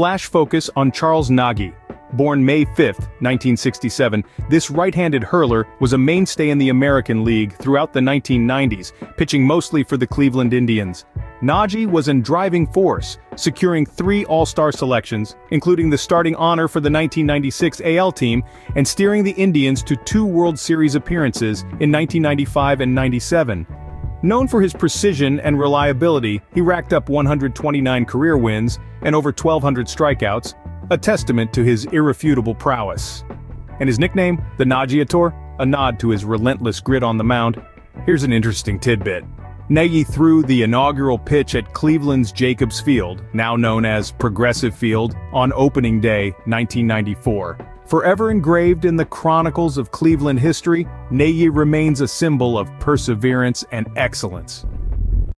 Flash focus on Charles Nagy. Born May 5, 1967, this right-handed hurler was a mainstay in the American League throughout the 1990s, pitching mostly for the Cleveland Indians. Nagy was in driving force, securing three All-Star selections, including the starting honor for the 1996 AL team, and steering the Indians to two World Series appearances in 1995 and 97. Known for his precision and reliability, he racked up 129 career wins and over 1,200 strikeouts, a testament to his irrefutable prowess. And his nickname, the Nagyator, a nod to his relentless grit on the mound. Here's an interesting tidbit. Nagy threw the inaugural pitch at Cleveland's Jacobs Field, now known as Progressive Field, on opening day 1994. Forever engraved in the chronicles of Cleveland history, Nagy remains a symbol of perseverance and excellence.